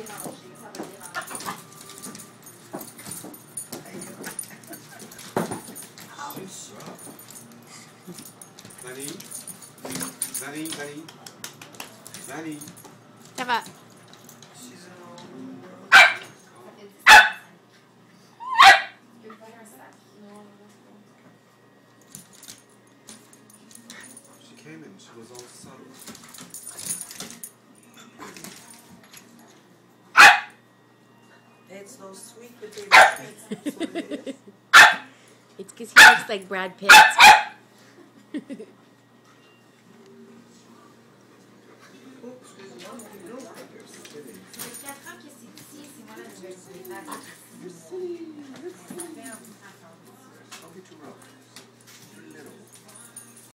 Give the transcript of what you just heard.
何何何何 Tava. She came in, she was all subtle. It's those sweet potato it's because he looks like Brad Pitt. You're silly. You're silly.